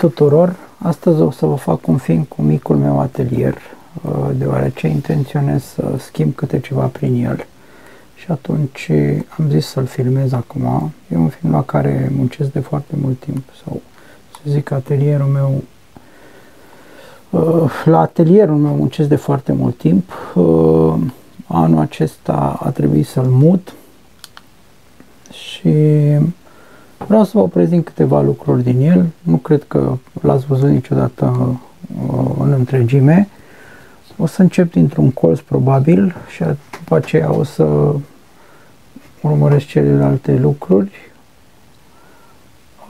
tuturor! Astăzi o să vă fac un film cu micul meu atelier, uh, deoarece intenționez să schimb câte ceva prin el. Și atunci am zis să-l filmez acum. E un film la care muncesc de foarte mult timp, sau să zic atelierul meu uh, la atelierul meu muncesc de foarte mult timp. Uh, anul acesta a trebuit să-l mut și Vreau să vă prezint câteva lucruri din el. Nu cred că l-ați văzut niciodată uh, în întregime. O să încep dintr-un colț probabil și după aceea o să urmăresc celelalte lucruri.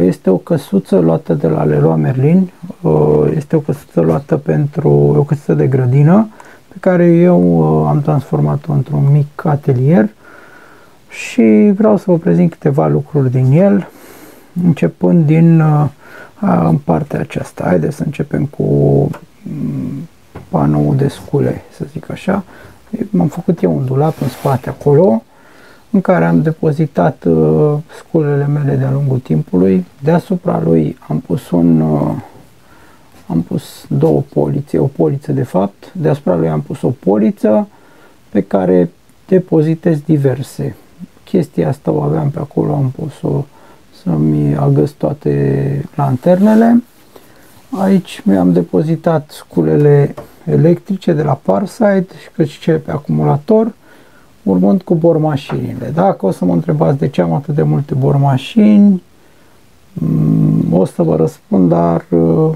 Este o căsuță luată de la Leroy Merlin. Uh, este o căsuță luată pentru o căsuță de grădină pe care eu uh, am transformat-o într-un mic atelier și vreau să vă prezint câteva lucruri din el începând din uh, în partea aceasta. Haideți să începem cu mm, panoul de scule, să zic așa. M-am făcut eu un dulap în spate acolo, în care am depozitat uh, sculele mele de-a lungul timpului. Deasupra lui am pus un uh, am pus două polițe, o poliță de fapt, deasupra lui am pus o poliță pe care depozitez diverse. Chestia asta o aveam pe acolo, am pus-o să-mi agăs toate lanternele. Aici mi-am depozitat sculele electrice de la Parside și cât și cele pe acumulator, urmând cu bormașinile. Dacă o să mă întrebați de ce am atât de multe bormașini, mm, o să vă răspund, dar uh,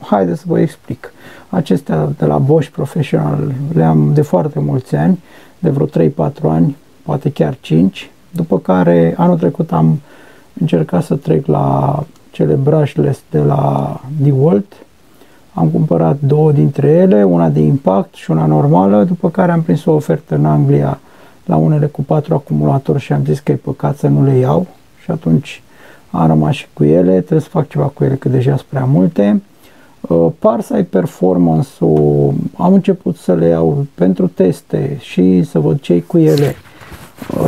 haideți să vă explic. Acestea de la Bosch Professional le am de foarte mulți ani, de vreo 3-4 ani, poate chiar 5, după care anul trecut am încercat să trec la cele brushless de la DeWalt. Am cumpărat două dintre ele, una de impact și una normală, după care am prins o ofertă în Anglia la unele cu patru acumulatori și am zis că e păcat să nu le iau și atunci am rămas și cu ele, trebuie să fac ceva cu ele că deja sunt prea multe. Uh, Parsai Performance-ul am început să le iau pentru teste și să văd ce cu ele Uh,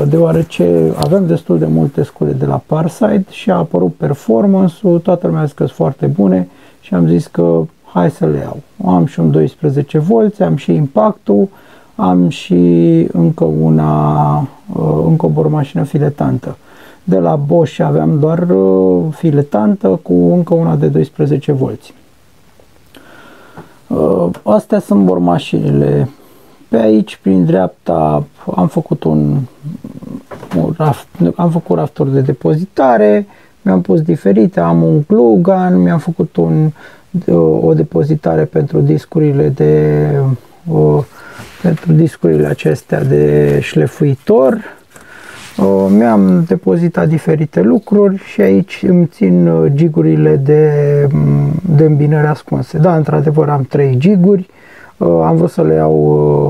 deoarece avem destul de multe scule de la Parside și a apărut performance-ul, toată lumea a zis că sunt foarte bune și am zis că hai să le iau. Am și un 12 volți, am și impactul, am și încă una, uh, încă o bormașină filetantă. De la Bosch aveam doar uh, filetantă cu încă una de 12 volți. Astea sunt bormașinile pe aici, prin dreapta, am făcut un, un raft, am făcut rafturi de depozitare, mi-am pus diferite, am un glue gun, mi-am făcut un, o depozitare pentru discurile de o, pentru discurile acestea de șlefuitor. O, mi-am depozitat diferite lucruri și aici îmi țin gigurile de, de îmbinări ascunse. Da, într-adevăr am trei giguri Uh, am vrut să le iau,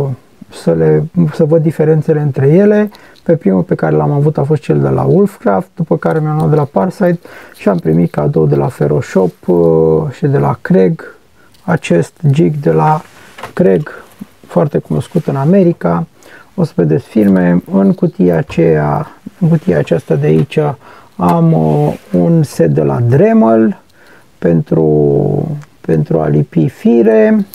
uh, să, le, să văd diferențele între ele. Pe primul pe care l-am avut a fost cel de la Wolfcraft, după care mi-am luat de la Parsite și am primit cadou de la Ferroshop uh, și de la Craig acest jig de la Craig, foarte cunoscut în America. O să vedeți filme. În cutia aceea, în cutia aceasta de aici am un set de la Dremel pentru, pentru a lipi fire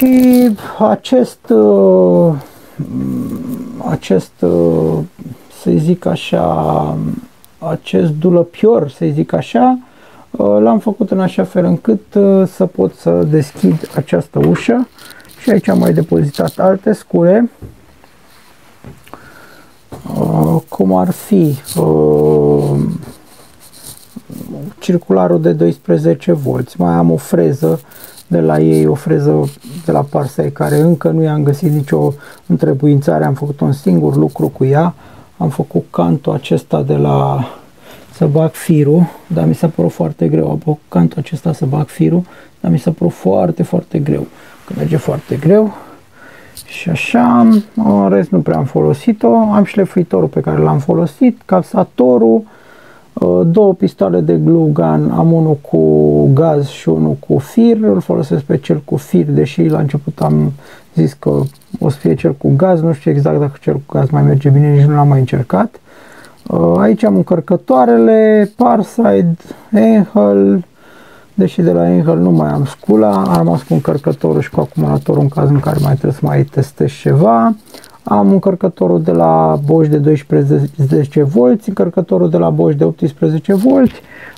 și acest, uh, acest, uh, să zic așa, acest dulăpior, să zic așa, uh, l-am făcut în așa fel încât să pot să deschid această ușă. Și aici am mai depozitat alte scule cum ar fi circularul de 12 volți, mai am o freză de la ei, o freză de la Parsai care încă nu i-am găsit nicio întrebuințare, am făcut un singur lucru cu ea, am făcut cantul acesta de la să bag firul, dar mi s-a părut foarte greu, am făcut cantul acesta să bag firul, dar mi s-a părut foarte, foarte greu, că merge foarte greu, și așa, în rest nu prea am folosit-o, am șlefuitorul pe care l-am folosit, capsatorul, Uh, două pistoale de glue gun, am unul cu gaz și unul cu fir, îl folosesc pe cel cu fir, deși la început am zis că o să fie cel cu gaz, nu știu exact dacă cel cu gaz mai merge bine, nici nu l-am mai încercat. Uh, aici am încărcătoarele, Parside, Enhel, deși de la Enhel nu mai am scula, am rămas cu încărcătorul și cu acumulatorul în caz în care mai trebuie să mai testez ceva. Am încărcătorul de la Bosch de 12 V, încărcătorul de la Bosch de 18 V,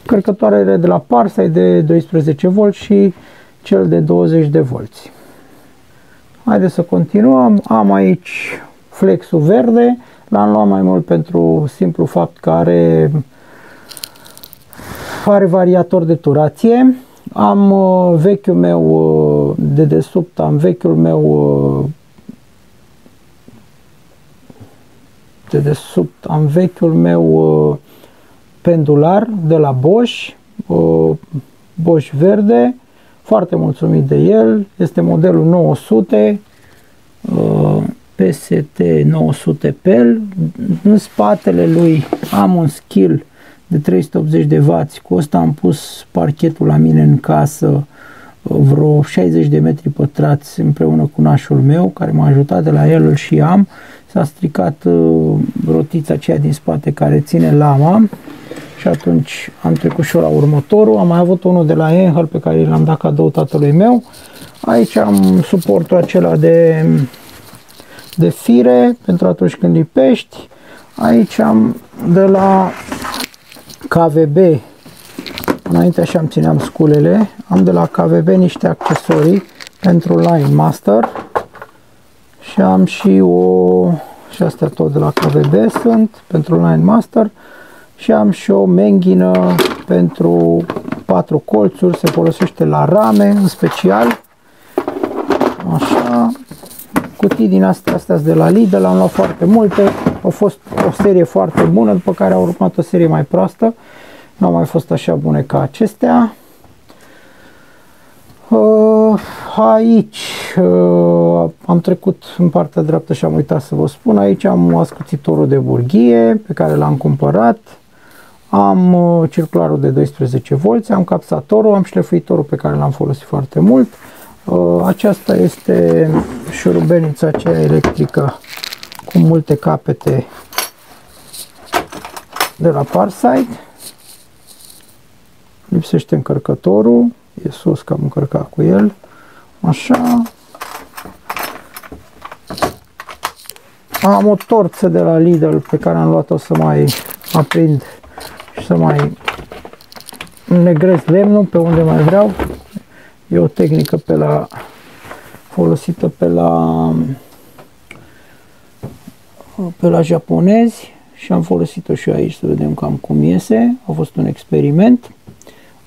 încărcătoarele de la Parsai de 12 V și cel de 20 de V. Haideți să continuăm. Am aici flexul verde. L-am luat mai mult pentru simplu fapt că are, are variator de turație. Am uh, vechiul meu uh, de desubt, am vechiul meu uh, de desubt, am vechiul meu uh, pendular de la Bosch, uh, Bosch verde, foarte mulțumit de el, este modelul 900, uh, PST 900 PEL, în spatele lui am un skill de 380 de W, cu asta am pus parchetul la mine în casă, vreo 60 de metri pătrați împreună cu nașul meu, care m-a ajutat de la el, îl și am. S-a stricat uh, rotița aceea din spate care ține lama și atunci am trecut și la următorul. Am mai avut unul de la Enhel pe care l-am dat cadou tatălui meu. Aici am suportul acela de, de fire pentru atunci când lipești. Aici am de la KVB Înainte așa îmi țineam sculele. Am de la KVB niște accesorii pentru Line Master. Și am și o... Și astea tot de la KVB sunt pentru Line Master. Și am și o menghină pentru patru colțuri. Se folosește la rame în special. Așa. Cutii din astea, astea de la Lidl. Am luat foarte multe. A fost o serie foarte bună, după care a urmat o serie mai proastă nu au mai fost așa bune ca acestea. Uh, aici uh, am trecut în partea dreaptă și am uitat să vă spun. Aici am ascuțitorul de burghie pe care l-am cumpărat. Am uh, circularul de 12 V, am capsatorul, am șlefuitorul pe care l-am folosit foarte mult. Aceasta este șurubelnița aceea electrică cu multe capete de la Parside lipsește încărcătorul, e sus că am încărcat cu el, așa. Am o torță de la Lidl pe care am luat-o să mai aprind și să mai negrez lemnul pe unde mai vreau. E o tehnică pe la folosită pe la pe la japonezi și am folosit-o și aici să vedem cam cum iese. A fost un experiment.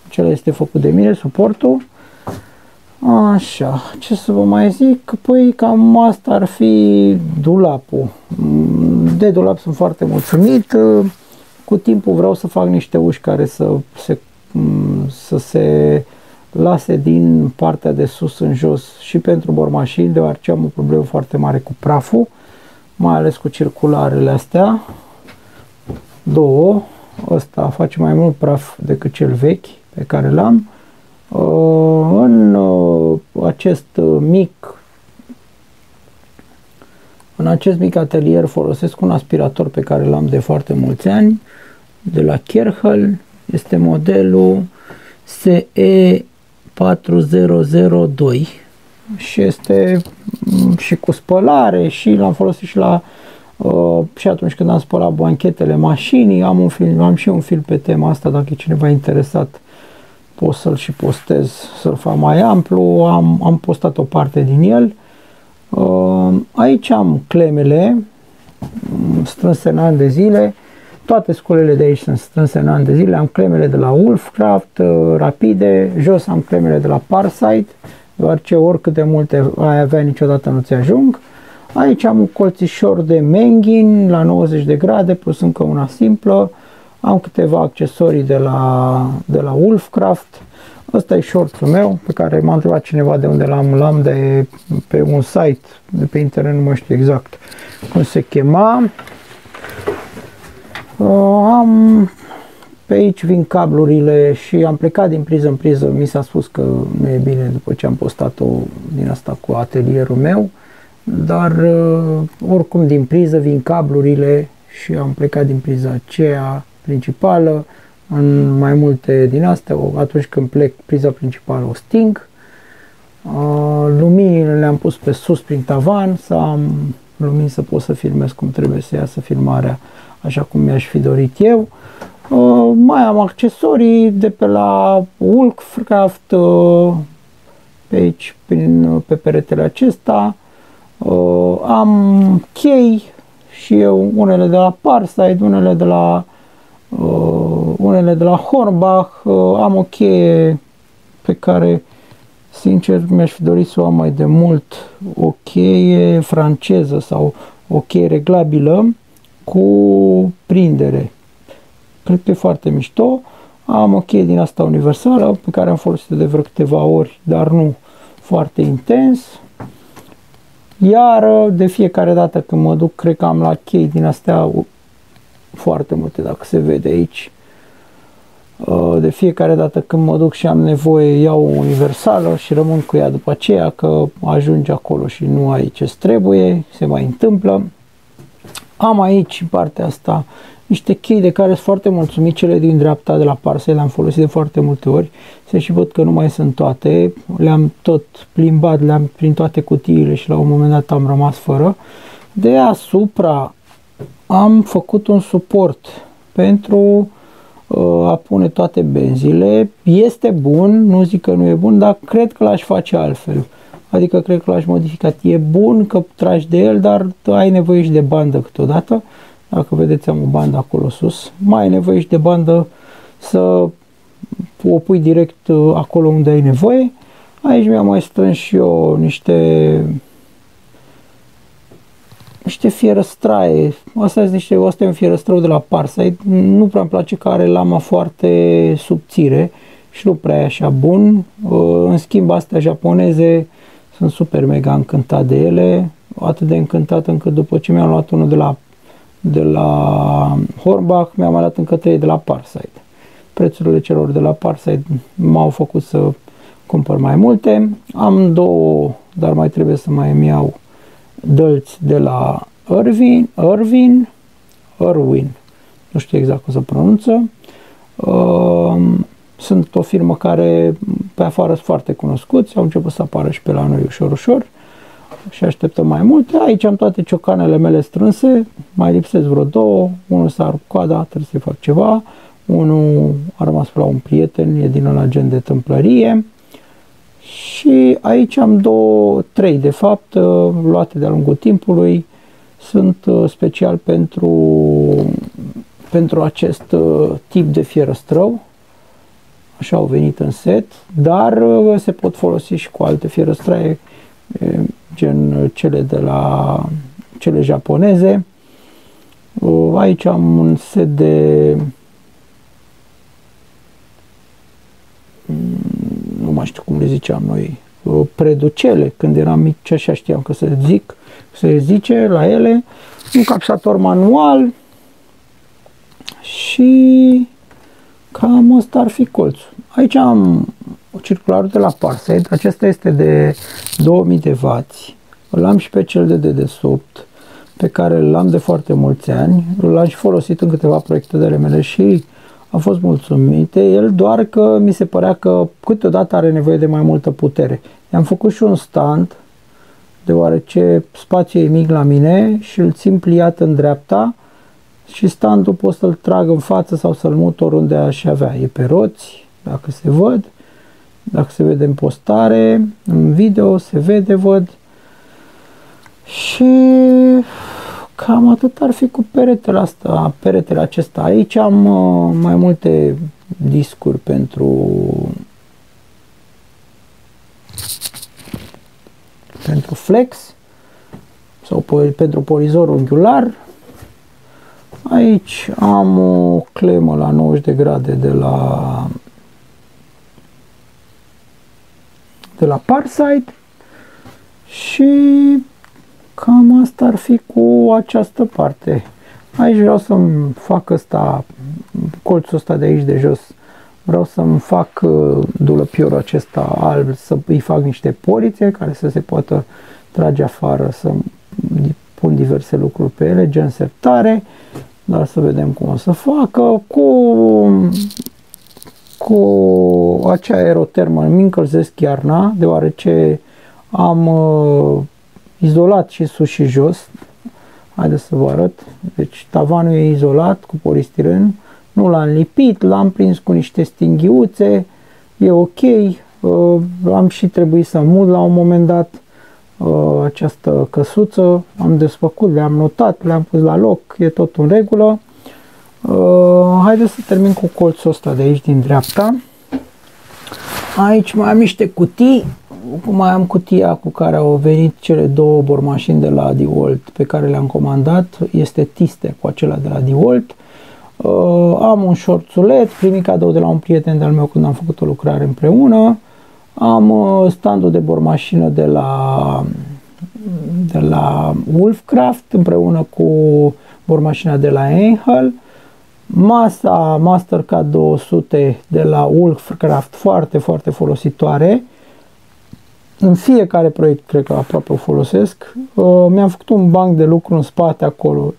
Acela este făcut de mine, suportul. Așa, ce să vă mai zic? Păi cam asta ar fi dulapul. De dulap sunt foarte mulțumit. Cu timpul vreau să fac niște uși care să se, să se lase din partea de sus în jos și pentru bormașini, deoarece am o problemă foarte mare cu praful, mai ales cu circularele astea. Două. Ăsta face mai mult praf decât cel vechi pe care l-am. Uh, în uh, acest mic în acest mic atelier folosesc un aspirator pe care l-am de foarte mulți ani, de la Kerhel, este modelul SE4002 și este mm, și cu spălare și l-am folosit și la uh, și atunci când am spălat banchetele mașinii, am, un film, am și un film pe tema asta dacă e cineva interesat pot să-l și postez, să-l fac mai amplu, am, am postat o parte din el. Uh, aici am clemele mm, strânse în ani de zile, toate sculele de aici sunt strânse în ani de zile, am clemele de la Wolfcraft, uh, rapide, jos am clemele de la Parsite, deoarece oricât de multe ai avea niciodată nu ți ajung. Aici am un colțișor de Mengin la 90 de grade plus încă una simplă, am câteva accesorii de la, de la Wolfcraft. Ăsta e shortul meu pe care m-a întrebat cineva de unde l-am, l-am de pe un site de pe internet, nu mai știu exact cum se chema. Uh, am pe aici vin cablurile și am plecat din priză în priză. Mi s-a spus că nu e bine după ce am postat-o din asta cu atelierul meu, dar uh, oricum din priză vin cablurile și am plecat din priza aceea principală în mai multe din astea, atunci când plec priza principală o sting, luminile le-am pus pe sus prin tavan să am lumini să pot să filmez cum trebuie să iasă filmarea așa cum mi-aș fi dorit eu. Mai am accesorii de pe la Wolfcraft pe aici, prin, pe peretele acesta. Am chei și eu, unele de la Parside, unele de la uh, unele de la Hornbach, uh, am o cheie pe care sincer mi-aș fi dorit să o am mai de mult, o cheie franceză sau o cheie reglabilă cu prindere. Cred că e foarte mișto. Am o cheie din asta universală pe care am folosit de vreo câteva ori, dar nu foarte intens. Iar de fiecare dată când mă duc, cred că am la chei din astea foarte multe, dacă se vede aici. Uh, de fiecare dată când mă duc și am nevoie, iau o universală și rămân cu ea după aceea, că ajunge acolo și nu ai ce trebuie, se mai întâmplă. Am aici partea asta niște chei de care sunt foarte mulțumit, cele din dreapta de la Parse, le-am folosit de foarte multe ori, se și văd că nu mai sunt toate, le-am tot plimbat, le-am prin toate cutiile și la un moment dat am rămas fără. Deasupra am făcut un suport pentru uh, a pune toate benzile. Este bun, nu zic că nu e bun, dar cred că l-aș face altfel. Adică cred că l-aș modifica. E bun că tragi de el, dar ai nevoie și de bandă câteodată. Dacă vedeți, am o bandă acolo sus. Mai ai nevoie și de bandă să o pui direct uh, acolo unde ai nevoie. Aici mi-am mai strâns și eu niște niște fierăstraie. Asta este niște, asta e un fierăstrău de la Parsai. Nu prea îmi place că are lama foarte subțire și nu prea e așa bun. Uh, în schimb, astea japoneze sunt super mega încântat de ele. Atât de încântat încât după ce mi-am luat unul de la de la Hornbach, mi-am mai luat încă trei de la Parside. Prețurile celor de la Parside m-au făcut să cumpăr mai multe. Am două, dar mai trebuie să mai îmi iau dălți de la Irvin, Irvin, Irwin, nu știu exact cum se pronunță. Ehm, sunt o firmă care pe afară sunt foarte cunoscuți, au început să apară și pe la noi ușor, ușor și așteptăm mai multe. Aici am toate ciocanele mele strânse, mai lipsesc vreo două, unul s-a rupt coada, trebuie să-i fac ceva, unul a rămas pe la un prieten, e din ăla gen de tâmplărie și aici am două, trei de fapt, uh, luate de-a lungul timpului, sunt uh, special pentru, pentru acest uh, tip de fierăstrău, așa au venit în set, dar se pot folosi și cu alte fierăstraie gen cele de la cele japoneze. Aici am un set de nu mai știu cum le ziceam noi, preducele, când eram mic, ce așa știam că să zic, se zice la ele, un capsator manual și cam ăsta ar fi colțul. Aici am circularul de la Parsed, acesta este de 2000 de W, îl am și pe cel de dedesubt, pe care îl am de foarte mulți ani, l-am și folosit în câteva proiecte de mele și am fost mulțumite, el doar că mi se părea că câteodată are nevoie de mai multă putere. I-am făcut și un stand, deoarece spațiul e mic la mine și îl țin pliat în dreapta și standul pot să-l trag în față sau să-l mut oriunde aș avea. E pe roți, dacă se văd, dacă se vede în postare, în video, se vede, văd. Și cam atât ar fi cu peretele asta, peretele acesta. Aici am uh, mai multe discuri pentru pentru flex sau pentru polizor unghiular. Aici am o clemă la 90 de grade de la de la Parside și cam asta ar fi cu această parte. Aici vreau să-mi fac ăsta, colțul ăsta de aici de jos, vreau să-mi fac uh, dulăpiorul acesta alb, să îi fac niște polițe care să se poată trage afară, să pun diverse lucruri pe ele, gen sertare, dar să vedem cum o să facă, cu, cu acea aerotermă îmi încălzesc iarna, deoarece am uh, izolat și sus și jos, haideți să vă arăt, deci tavanul e izolat cu polistiren, nu l-am lipit, l-am prins cu niște stinghiuțe, e ok, uh, am și trebuit să mut la un moment dat uh, această căsuță, am desfăcut, le-am notat, le-am pus la loc, e tot în regulă. Uh, haideți să termin cu colțul ăsta de aici din dreapta. Aici mai am niște cutii, mai am cutia cu care au venit cele două bormașini de la DeWalt pe care le-am comandat, este tiste cu acela de la DeWalt. Uh, am un șorțulet, primit cadou de la un prieten de-al meu când am făcut o lucrare împreună. Am uh, standul de bormașină de la, de la Wolfcraft împreună cu bormașina de la Engel. Masa Mastercard 200 de la Wolfcraft foarte, foarte folositoare. În fiecare proiect cred că aproape o folosesc. Uh, mi-am făcut un banc de lucru în spate acolo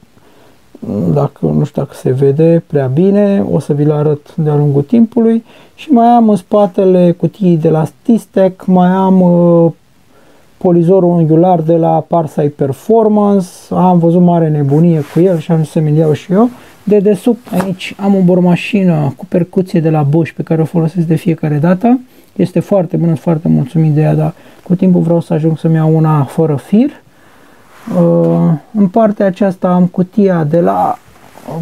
dacă nu știu dacă se vede prea bine, o să vi-l arăt de-a lungul timpului și mai am în spatele cutii de la Stistec, mai am uh, polizorul unghiular de la Parsai Performance, am văzut mare nebunie cu el și am zis să-mi iau și eu. De desubt aici am o bormașină cu percuție de la Bosch pe care o folosesc de fiecare dată. Este foarte bună, foarte mulțumit de ea, dar cu timpul vreau să ajung să-mi iau una fără fir Uh, în partea aceasta am cutia de la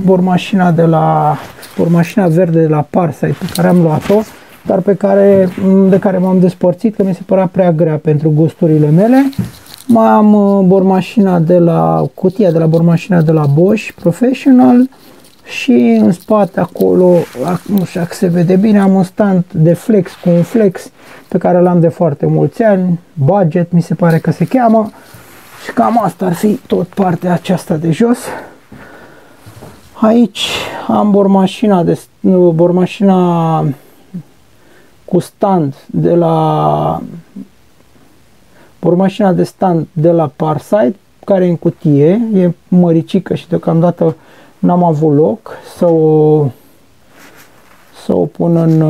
bormașina de la bormașina verde de la Parsai pe care am luat-o, dar pe care, de care m-am despărțit că mi se părea prea grea pentru gusturile mele. Mai am uh, bormașina de la cutia de la bormașina de la Bosch Professional și în spate acolo, nu știu dacă se vede bine, am un stand de flex cu un flex pe care l-am de foarte mulți ani, budget mi se pare că se cheamă și cam asta ar fi tot partea aceasta de jos. Aici am bormașina, de, bormașina cu stand de la bormașina de stand de la Parsite care e în cutie, e măricică și deocamdată n-am avut loc să o să o pun în,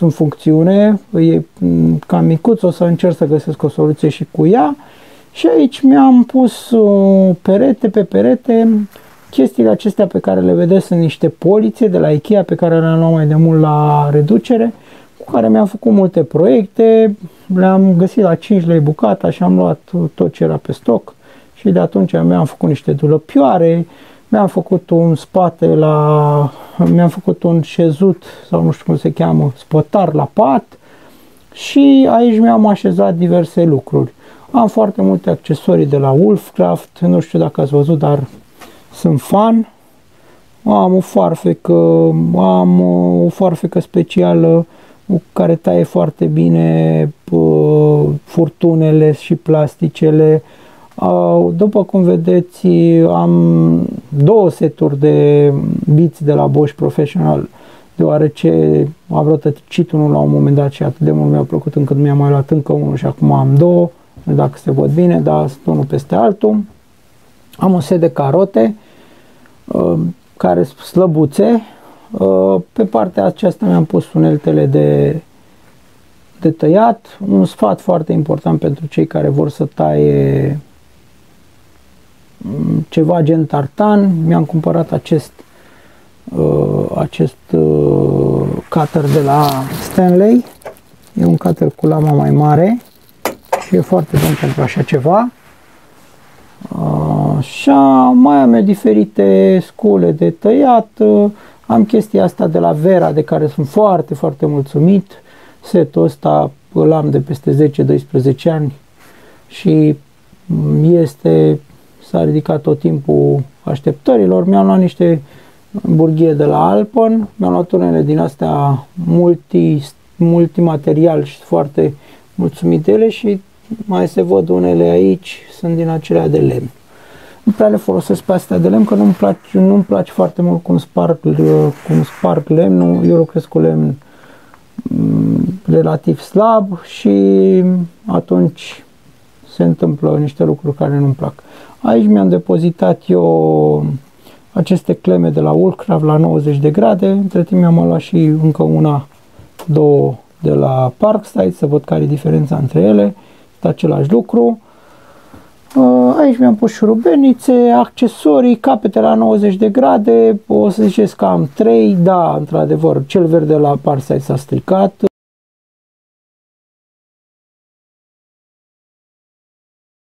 în funcțiune, e cam micuț, o să încerc să găsesc o soluție și cu ea. Și aici mi-am pus uh, perete pe perete. Chestiile acestea pe care le vedeți sunt niște polițe de la Ikea pe care le-am luat mai de mult la reducere cu care mi-am făcut multe proiecte, le-am găsit la 5 lei bucata și am luat tot ce era pe stoc. Și de atunci mi-am făcut niște dulăpioare, mi-am făcut un spate la, mi-am făcut un șezut sau nu știu cum se cheamă, spătar la pat și aici mi-am așezat diverse lucruri. Am foarte multe accesorii de la Wolfcraft, nu știu dacă ați văzut, dar sunt fan. Am o foarfecă, am o foarfecă specială care taie foarte bine furtunele și plasticele. După cum vedeți, am două seturi de biți de la Bosch Professional, deoarece am rătăcit unul la un moment dat și atât de mult mi-a plăcut încât mi-am mai luat încă unul și acum am două dacă se văd bine, dar sunt unul peste altul. Am un set de carote uh, care sunt slăbuțe. Uh, pe partea aceasta mi-am pus uneltele de, de tăiat. Un sfat foarte important pentru cei care vor să taie mm, ceva gen tartan. Mi-am cumpărat acest uh, acest cutter de la Stanley. E un cutter cu lama mai mare și e foarte bun pentru așa ceva. Așa, mai am diferite scule de tăiat, am chestia asta de la Vera de care sunt foarte, foarte mulțumit. Setul ăsta îl am de peste 10-12 ani și este, s-a ridicat tot timpul așteptărilor. Mi-am luat niște burghie de la Alpen, mi-am luat unele din astea multi, multimaterial și foarte mulțumit de ele și mai se văd unele aici, sunt din acelea de lemn. Nu prea le folosesc pe astea de lemn, că nu-mi place, nu-mi place foarte mult cum sparg, cum sparg lemnul. Eu lucrez cu lemn mm, relativ slab și atunci se întâmplă niște lucruri care nu-mi plac. Aici mi-am depozitat eu aceste cleme de la Woolcraft la 90 de grade. Între timp mi-am luat și încă una, două de la Parkside să văd care e diferența între ele. Este același lucru. Uh, aici mi-am pus șurubenițe, accesorii, capete la 90 de grade, o să ziceți că am 3, da, într-adevăr, cel verde la Parkside s-a stricat,